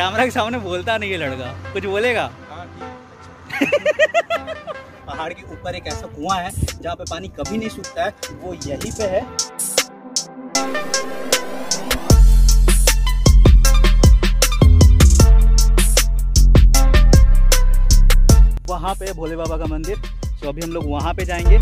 Camera के सामने बोलता नहीं है लड़का। कुछ बोलेगा? हाँ, पहाड़ के ऊपर एक ऐसा कुआँ है जहाँ पे पानी कभी नहीं सूखता है। वो यहीं पे है। वहाँ पे भोले बाबा का मंदिर। तो अभी हम लोग वहाँ पे जाएँगे।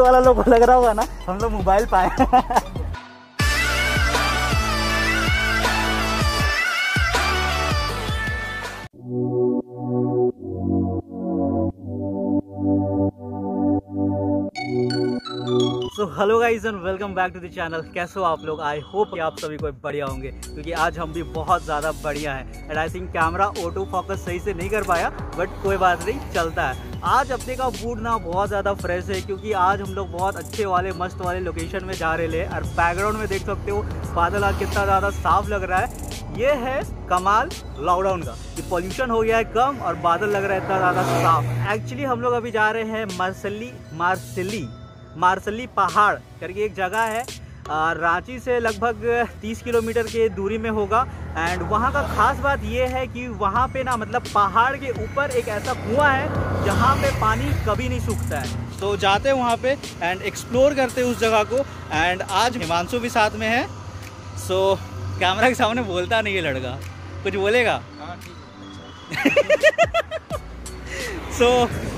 वाला लोग लग रहा होगा ना हम लोग मोबाइल पाए। Hello guys and welcome back to the channel. कैसे हो आप लोग? आई होप कि आप सभी कोई बढ़िया होंगे, क्योंकि आज हम भी बहुत ज़्यादा बढ़िया हैं। And I think camera auto focus सही से नहीं कर पाया बट कोई बात नहीं, चलता है। आज अपने का मूड ना बहुत ज़्यादा फ्रेश है, क्योंकि आज हम लोग बहुत अच्छे वाले, मस्त वाले लोकेशन में जा रहे हैं और बैकग्राउंड में देख सकते हो, बादल आज कितना ज़्यादा साफ़ लग रहा है। ये है कमाल लॉकडाउन का। कि पॉल्यूशन हो गया है कम और बादल लग रहा है इतना ज़्यादा साफ़। एक्चुअली हम लोग अभी जा रहे हैं मार्सली मार्सली मार्सली पहाड़ करके एक जगह है। रांची से लगभग 30 किलोमीटर के दूरी में होगा। एंड वहाँ का खास बात यह है कि वहाँ पे ना मतलब पहाड़ के ऊपर एक ऐसा कुआँ है जहाँ पे पानी कभी नहीं सूखता है। तो जाते हैं वहाँ पे एंड एक्सप्लोर करते हैं उस जगह को। एंड आज हिमांशु भी साथ में है। सो कैमरा के सामने बोलता नहीं है लड़का। कुछ बोलेगा? सो ठीक।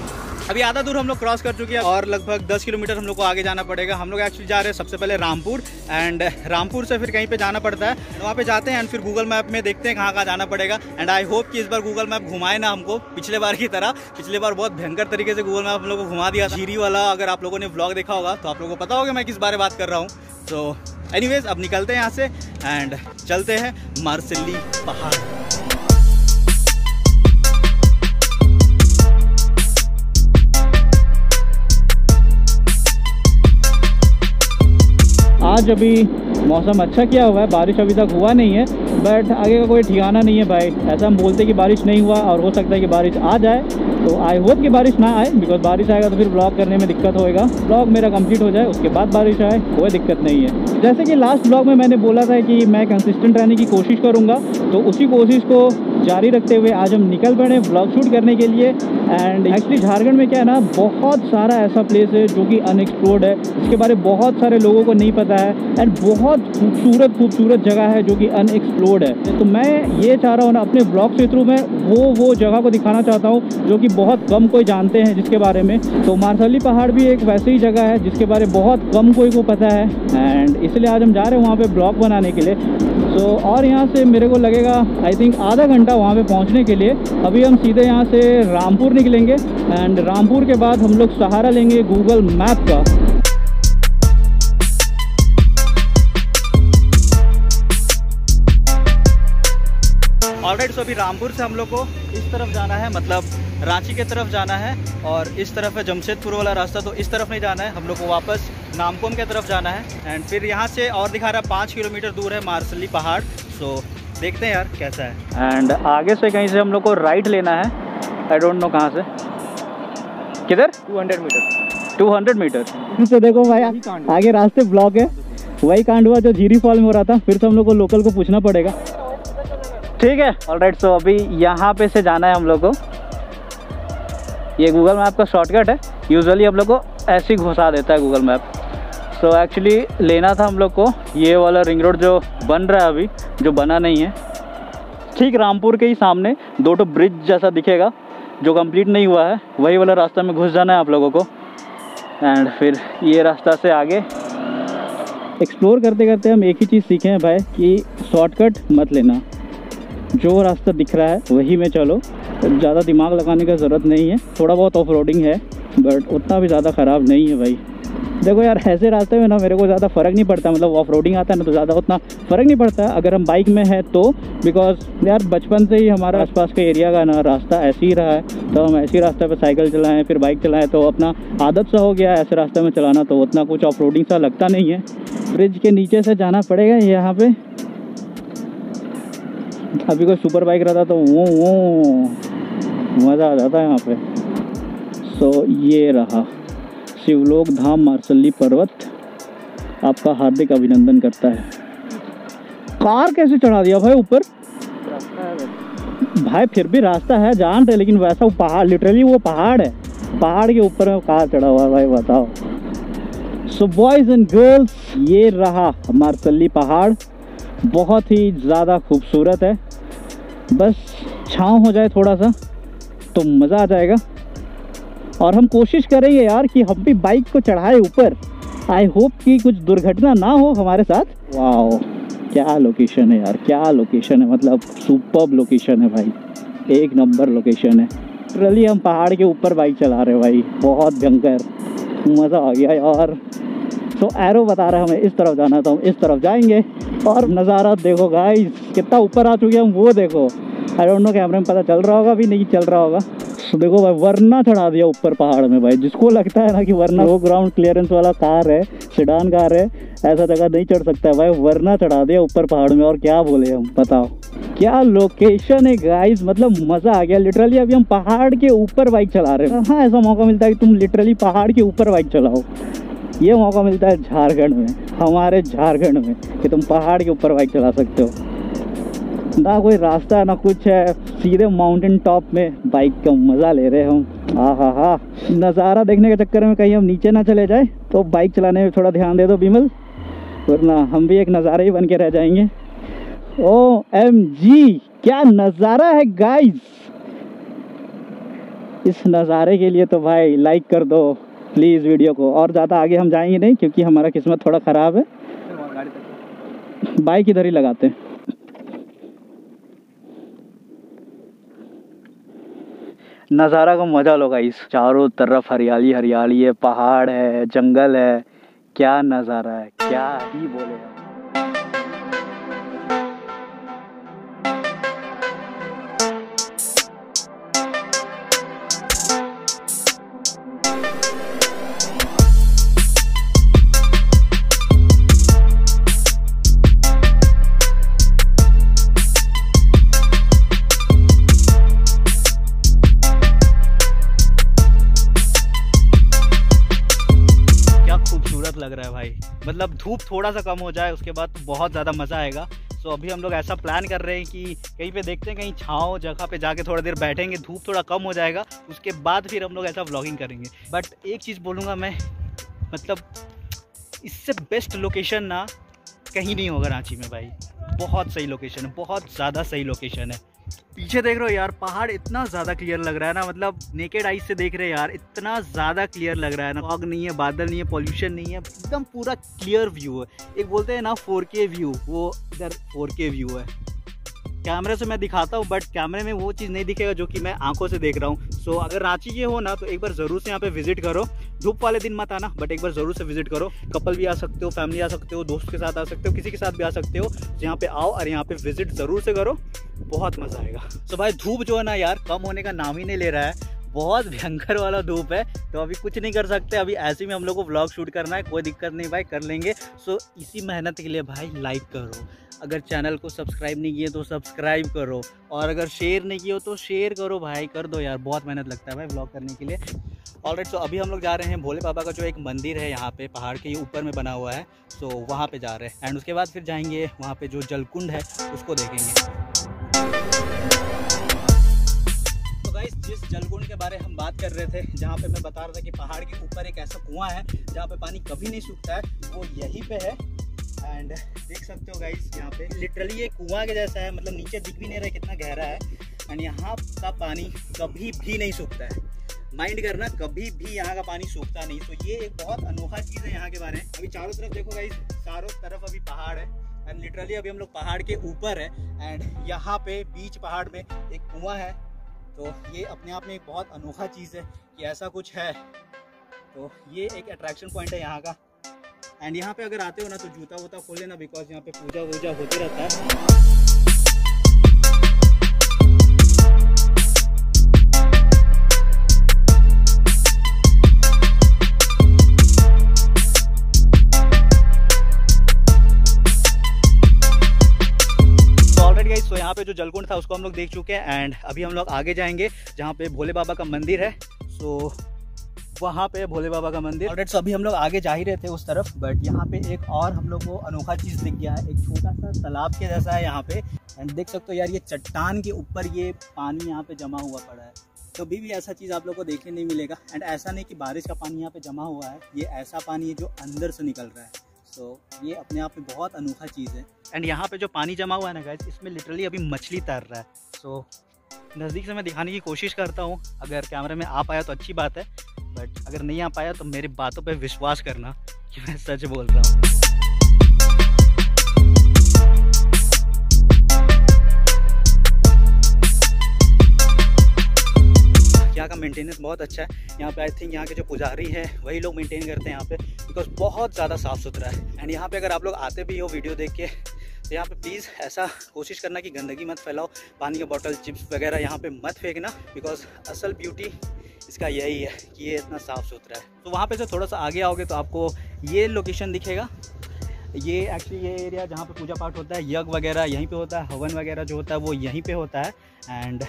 अभी आधा दूर हम लोग क्रॉस कर चुके हैं और लगभग 10 किलोमीटर हम लोग को आगे जाना पड़ेगा। हम लोग एक्चुअली जा रहे हैं सबसे पहले रामपुर एंड रामपुर से फिर कहीं पे जाना पड़ता है। वहाँ पे जाते हैं एंड फिर गूगल मैप में देखते हैं कहाँ कहाँ जाना पड़ेगा। एंड आई होप कि इस बार गूगल मैप घुमाए ना हमको पिछले बार की तरह। पिछले बार बहुत भयंकर तरीके से गूगल मैप हम लोग को घुमा दिया झीरी वाला अगर आप लोगों ने ब्लॉग देखा होगा तो आप लोगों को पता होगा मैं किस बारे बात कर रहा हूँ। तो एनीवेज अब निकलते हैं यहाँ से एंड चलते हैं मार्सिली पहाड़। आज अभी मौसम अच्छा किया हुआ है, बारिश अभी तक हुआ नहीं है बट आगे का कोई ठिकाना नहीं है भाई। ऐसा हम बोलते कि बारिश नहीं हुआ और हो सकता है कि बारिश आ जाए। तो आई होप कि बारिश ना आए बिकॉज़ बारिश आएगा तो फिर ब्लॉग करने में दिक्कत होएगा। ब्लॉग मेरा कंप्लीट हो जाए, उसके बाद बारिश आए, कोई दिक्कत नहीं है। जैसे कि लास्ट ब्लॉग में मैंने बोला था कि मैं कंसिस्टेंट रहने की कोशिश करूँगा तो उसी कोशिश को जारी रखते हुए आज हम निकल पड़े ब्लॉग शूट करने के लिए। एंड एक्चुअली झारखंड में क्या है ना, बहुत सारा ऐसा प्लेस है जो कि अनएक्सप्लोर्ड है। इसके बारे में बहुत सारे लोगों को नहीं पता है। एंड बहुत खूबसूरत खूबसूरत जगह है जो कि अनएक्सप्लोर्ड है। तो मैं ये चाह रहा हूँ ना, अपने ब्लॉग के थ्रू में वो वो जगह को दिखाना चाहता हूँ जो कि बहुत कम कोई जानते हैं जिसके बारे में। तो मारसली पहाड़ भी एक वैसी ही जगह है जिसके बारे में बहुत कम कोई को पता है। एंड इसलिए आज हम जा रहे हैं वहाँ पर ब्लॉग बनाने के लिए। So, और यहाँ से मेरे को लगेगा आई थिंक आधा घंटा वहाँ पे पहुँचने के लिए। अभी हम सीधे यहाँ से रामपुर निकलेंगे एंड रामपुर के बाद हम लोग सहारा लेंगे गूगल मैप का। सो अभी रामपुर से हम लोग को इस तरफ़ जाना है मतलब रांची के तरफ़ जाना है और इस तरफ़ है जमशेदपुर वाला रास्ता तो इस तरफ़ नहीं जाना है। हम लोग को वापस नामकोम के तरफ़ जाना है एंड फिर यहाँ से और दिखा रहा है पाँच किलोमीटर दूर है मार्सली पहाड़। सो देखते हैं यार कैसा है। एंड आगे से कहीं से हम लोग को राइट लेना है। आई डोंट नो कहाँ से। किधर? 200 मीटर 200 मीटर तो देखो भाई आगे रास्ते ब्लॉक है। वही कांड हुआ जो झीरी फॉल में हो रहा था। फिर तो हम लोग को लोकल को पूछना पड़ेगा। ठीक है? ऑल राइट सो अभी यहाँ पे से जाना है हम लोग। को ये गूगल मैप का शॉर्टकट है। यूजुअली हम लोग को ऐसे ही घुसा देता है गूगल मैप सो एक्चुअली लेना था हम लोग को ये वाला रिंग रोड जो बन रहा है अभी, जो बना नहीं है। ठीक, रामपुर के ही सामने दो टो ब्रिज जैसा दिखेगा, जो कंप्लीट नहीं हुआ है। वही वाला रास्ता में घुस जाना है आप लोगों को। एंड फिर ये रास्ता से आगे एक्सप्लोर करते करते हम एक ही चीज़ सीखे हैं भाई, कि शॉर्टकट मत लेना। जो रास्ता दिख रहा है, वही में चलो। ज़्यादा दिमाग लगाने का ज़रूरत नहीं है। थोड़ा बहुत ऑफ़ है बट उतना भी ज़्यादा ख़राब नहीं है भाई। देखो यार, ऐसे रास्ते में ना मेरे को ज़्यादा फ़र्क नहीं पड़ता। मतलब ऑफ़ रोडिंग आता है ना तो ज़्यादा उतना फ़र्क नहीं पड़ता। अगर हम बाइक में है तो बिकॉज़ यार बचपन से ही हमारा आसपास के एरिया का ना रास्ता ऐसे ही रहा है। तो हम ऐसी रास्ते पर साइकिल चलाएँ, फिर बाइक चलाएँ तो अपना आदत सा हो गया ऐसे रास्ते में चलाना। तो उतना कुछ ऑफ़ रोडिंग सा लगता नहीं है। ब्रिज के नीचे से जाना पड़ेगा यहाँ पे। अभी कोई सुपर बाइक रहता तो वो वो मज़ा आ जाता है यहाँ पे। सो ये रहा। शिवलोक धाम मार्सली पर्वत आपका हार्दिक अभिनंदन करता है। कार कैसे चढ़ा दिया भाई ऊपर? भाई फिर भी रास्ता है, जान रहे, लेकिन वैसा वो पहाड़ लिटरली वो पहाड़ है। पहाड़ के ऊपर में कार चढ़ा हुआ है भाई, बताओ। सो बॉयज़ एंड गर्ल्स ये रहा मार्सली पहाड़। बहुत ही ज़्यादा खूबसूरत है। बस छाँव हो जाए थोड़ा सा तो मज़ा आ जाएगा। और हम कोशिश करेंगे यार कि हम भी बाइक को चढ़ाए ऊपर। आई होप कि कुछ दुर्घटना ना हो हमारे साथ। वाह क्या लोकेशन है यार, क्या लोकेशन है मतलब सुपर लोकेशन है भाई। एक नंबर लोकेशन है। लिटरली हम पहाड़ के ऊपर बाइक चला रहे भाई, बहुत भयंकर। मज़ा आ गया यार। तो एरो बता रहा है हमें, इस तरफ़ जाना तो हम इस तरफ़ जाएँगे। और नज़ारा देखो गाइस कितना ऊपर आ चुके हम, वो देखो। आई डोंट नो कैमरे में पता चल रहा होगा भी नहीं चल रहा होगा। तो देखो भाई, वरना चढ़ा दिया ऊपर पहाड़ में भाई। जिसको लगता है ना कि वरना वो ग्राउंड क्लियरेंस वाला कार है सिडान कार है, ऐसा जगह नहीं चढ़ सकता है भाई, वरना चढ़ा दिया ऊपर पहाड़ में। और क्या बोले हम, बताओ। क्या लोकेशन है गाइस मतलब मज़ा आ गया। लिटरली अभी हम पहाड़ के ऊपर बाइक चला रहे हैं। हाँ ऐसा मौका मिलता है कि तुम लिटरली पहाड़ के ऊपर बाइक चलाओ। ये मौका मिलता है झारखंड में, हमारे झारखंड में, कि तुम पहाड़ के ऊपर बाइक चला सकते हो। ना कोई रास्ता, ना कुछ है, सीधे माउंटेन टॉप में बाइक का मज़ा ले रहे हम। हाँ हाँ हाँ नज़ारा देखने के चक्कर में कहीं हम नीचे ना चले जाए तो बाइक चलाने में थोड़ा ध्यान दे दो बिमल, वरना हम भी एक नज़ारा ही बन के रह जाएँगे। ओ एम जी क्या नज़ारा है गाइस इस नज़ारे के लिए तो भाई लाइक कर दो। प्लीज़ वीडियो को और ज़्यादा आगे हम जाएँगे नहीं, क्योंकि हमारा किस्मत थोड़ा ख़राब है। बाइक इधर ही लगाते हैं। नज़ारा का मज़ा लो गाइस। चारों तरफ़ हरियाली हरियाली है, पहाड़ है, जंगल है। क्या नज़ारा है, क्या ही बोले मतलब धूप थोड़ा सा कम हो जाए, उसके बाद तो बहुत ज़्यादा मज़ा आएगा। सो अभी हम लोग ऐसा प्लान कर रहे हैं कि कहीं पे देखते हैं, कहीं छाँव जगह पे जाके थोड़ा देर बैठेंगे, धूप थोड़ा कम हो जाएगा, उसके बाद फिर हम लोग ऐसा व्लॉगिंग करेंगे। बट एक चीज़ बोलूँगा मैं मतलब इससे बेस्ट लोकेशन ना कहीं नहीं होगा रांची में भाई। बहुत सही लोकेशन है, बहुत ज़्यादा सही लोकेशन है। पीछे देख रहे हो यार, पहाड़ इतना ज़्यादा क्लियर लग रहा है ना मतलब नेकेड आइज़ से देख रहे हैं यार, इतना ज़्यादा क्लियर लग रहा है ना। फॉग नहीं है, बादल नहीं है पॉल्यूशन नहीं है, एकदम पूरा क्लियर व्यू है। एक बोलते हैं ना फोर के व्यू वो इधर फोर के व्यू है। कैमरे से मैं दिखाता हूँ बट कैमरे में वो चीज़ नहीं दिखेगा जो कि मैं आँखों से देख रहा हूँ। सो so, अगर रांची के हो ना तो एक बार ज़रूर से यहाँ पे विज़िट करो। धूप वाले दिन मत आना बट एक बार ज़रूर से विज़िट करो। कपल भी आ सकते हो फैमिली आ सकते हो दोस्त के साथ आ सकते हो किसी के साथ भी आ सकते हो तो यहाँ पे आओ और यहाँ पे विज़िट ज़रूर से करो। बहुत मज़ा आएगा। सो so, भाई धूप जो है ना यार कम होने का नाम ही नहीं ले रहा है। बहुत भयंकर वाला धूप है तो अभी कुछ नहीं कर सकते। अभी ऐसे में हम लोग को ब्लॉग शूट करना है, कोई दिक्कत नहीं भाई, कर लेंगे। सो इसी मेहनत के लिए भाई लाइक करो। अगर चैनल को सब्सक्राइब नहीं किए तो सब्सक्राइब करो। और अगर शेयर नहीं किए हो तो शेयर करो भाई, कर दो यार, बहुत मेहनत लगता है भाई ब्लॉग करने के लिए। ऑलराइट सो अभी हम लोग जा रहे हैं भोले बाबा का जो एक मंदिर है यहाँ पे, पहाड़ के ऊपर में बना हुआ है। सो वहाँ पे जा रहे हैं। एंड उसके बाद फिर जाएँगे, वहाँ पे जो जलकुंड है, उसको देखेंगे। गाइस जिस जलकुंड के बारे हम बात कर रहे थे, जहाँ पे मैं बता रहा था कि पहाड़ के ऊपर एक ऐसा कुआँ है, जहाँ पे पानी कभी नहीं सूखता है, वो यहीं पे है। एंड देख सकते हो गाइस यहाँ पे लिटरली ये कुआँ के जैसा है मतलब नीचे दिख भी नहीं रहा कितना गहरा है। एंड यहाँ का पानी कभी भी नहीं सूखता है। माइंड करना, कभी भी यहाँ का पानी सूखता नहीं। तो ये एक बहुत अनोखा चीज़ है यहाँ के बारे में। अभी चारों तरफ़ देखो गाइस चारों तरफ़ अभी पहाड़ है। एंड लिटरली अभी हम लोग पहाड़ के ऊपर है। एंड यहाँ पे बीच पहाड़ में एक कुआँ है। तो ये अपने आप में एक बहुत अनोखा चीज़ है कि ऐसा कुछ है। तो ये एक अट्रैक्शन पॉइंट है यहाँ का। एंड यहाँ पे अगर आते हो ना तो जूता वूता खोल लेना बिकॉज़ यहाँ पे पूजा वूजा होते रहता है। जो जलकुंड था उसको हम लोग देख चुके हैं एंड अभी हम लोग आगे जाएँगे, जहाँ पे भोले बाबा का मंदिर है। सो वहाँ पे भोले बाबा का मंदिर। ऑलरेडी अभी हम लोग आगे जा ही रहे थे उस तरफ़ बट यहाँ पे एक और हम लोग को अनोखा चीज़ दिख गया है। एक छोटा सा तालाब के जैसा है यहाँ पे। एंड देख सकते हो यार, ये चट्टान के ऊपर ये पानी यहाँ पे जमा हुआ पड़ा है। कभी भी ऐसा चीज़ आप लोग को देखने नहीं मिलेगा। एंड ऐसा नहीं कि बारिश का पानी यहाँ पे जमा हुआ है। ये ऐसा पानी है जो अंदर से निकल रहा है। सो so, ये अपने आप में बहुत अनोखा चीज़ है। एंड यहाँ पे जो पानी जमा हुआ है ना गाइस इसमें लिटरली अभी मछली तैर रहा है। सो so, नज़दीक से मैं दिखाने की कोशिश करता हूँ। अगर कैमरे में आ पाया तो अच्छी बात है बट अगर नहीं आ पाया तो मेरी बातों पर विश्वास करना कि मैं सच बोल रहा हूँ। यहाँ का मेंटेनेंस बहुत अच्छा है। यहाँ पे आई थिंक यहाँ के जो पुजारी है वही लोग मेंटेन करते हैं यहाँ पे। बिकॉज़ बहुत ज़्यादा साफ़ सुथरा है। एंड यहाँ पे अगर आप लोग आते भी हो वीडियो देख के तो यहाँ पे प्लीज़ ऐसा कोशिश करना कि गंदगी मत फैलाओ। पानी का बॉटल चिप्स वगैरह यहाँ पे मत फेंकना बिकॉज़ असल ब्यूटी इसका यही है कि ये इतना साफ़ सुथरा है। तो वहाँ पे से थोड़ा सा आगे आओगे तो आपको ये लोकेशन दिखेगा। ये एक्चुअली ये एरिया जहाँ पे पूजा पाठ होता है, यज्ञ वगैरह यहीं पे होता है, हवन वगैरह जो होता है वो यहीं पे होता है। एंड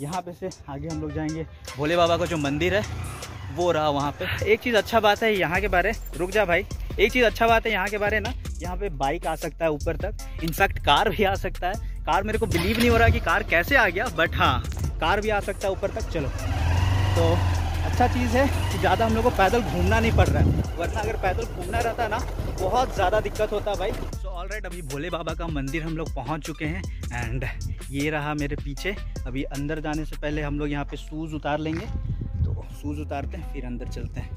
यहाँ पे से आगे हम लोग जाएँगे। भोले बाबा का जो मंदिर है वो रहा वहाँ पे। एक चीज़ अच्छा बात है यहाँ के बारे, रुक जा भाई। एक चीज़ अच्छा बात है यहाँ के बारे ना, यहाँ पे बाइक आ सकता है ऊपर तक। इनफैक्ट कार भी आ सकता है। कार मेरे को बिलीव नहीं हो रहा कि कार कैसे आ गया बट हाँ कार भी आ सकता है ऊपर तक। चलो। तो अच्छा चीज़ है कि ज़्यादा हम लोग को पैदल घूमना नहीं पड़ रहा है। वरना अगर पैदल घूमना रहता ना, बहुत ज़्यादा दिक्कत होता भाई। सो ऑल राइट अभी भोले बाबा का मंदिर हम लोग पहुँच चुके हैं एंड ये रहा मेरे पीछे। अभी अंदर जाने से पहले हम लोग यहाँ पे शूज़ उतार लेंगे। शूज़ उतारते हैं फिर अंदर चलते हैं।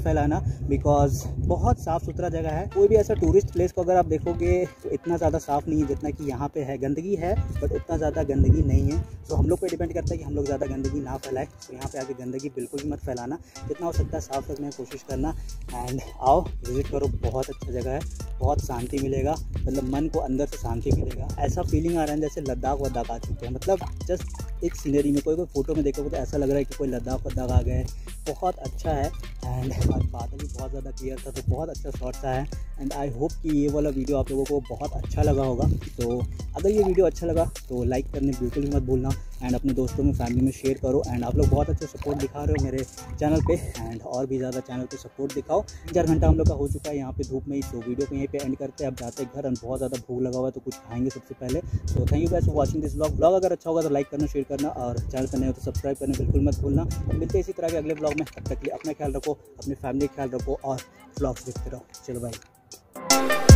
गंदगी मत फैलाना बिकॉज़ बहुत साफ़ सुथरा जगह है। कोई भी ऐसा टूरिस्ट प्लेस को अगर आप देखोगे तो इतना ज़्यादा साफ़ नहीं है जितना कि यहाँ पे है। गंदगी है बट उतना ज़्यादा गंदगी नहीं है। तो हम लोग पे डिपेंड करता है कि हम लोग ज़्यादा गंदगी ना फैलाए। तो यहाँ पे आके गंदगी बिल्कुल भी मत फैलाना। जितना हो सकता है साफ़ रखने की कोशिश करना। एंड आओ विज़िट करो। बहुत अच्छा जगह है। बहुत शांति मिलेगा। मतलब मन को अंदर से शांति मिलेगा। ऐसा फीलिंग आ रहा है जैसे लद्दाख वद्दाख आ चुके हैं। मतलब जस्ट एक सीनरी में कोई कोई फ़ोटो में देखोगे तो ऐसा लग रहा है कि कोई लद्दाख वद्दाख आ गए। बहुत अच्छा है। एंड बादल भी बहुत ज़्यादा क्लियर था तो बहुत अच्छा शॉट था है। एंड आई होप कि ये वाला वीडियो आप लोगों को बहुत अच्छा लगा होगा। तो अगर ये वीडियो अच्छा लगा तो लाइक करने बिल्कुल भी मत भूलना। एंड अपने दोस्तों में, फैमिली में शेयर करो एंड आप लोग बहुत अच्छा सपोर्ट दिखा रहे हो मेरे चैनल पे एंड और भी ज़्यादा चैनल पे सपोर्ट दिखाओ। चार घंटा हम लोग का हो चुका है यहाँ पे धूप में ही तो वीडियो को यहीं पे एंड करते हैं। अब जाते हैं घर एंड बहुत ज़्यादा भूख लगा हुआ है तो कुछ खाएँगे सबसे पहले। तो thank you guys for watching this blog blog अगर अच्छा होगा तो लाइक करना शेयर करना और चैनल पर नहीं हो तो सब्सक्राइब करना, बिल्कुल मत भूलना। मिलते इसी तरह के अगले ब्लॉग में। तब तक लिए अपना ख्याल रखो, अपनी फैमिली का ख्याल रखो और ब्लॉग्स देखते रहो। चलो भाई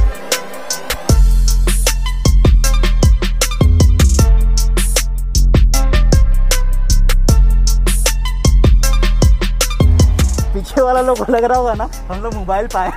वाला लोग लग रहा होगा ना? हम लोग मोबाइल पाए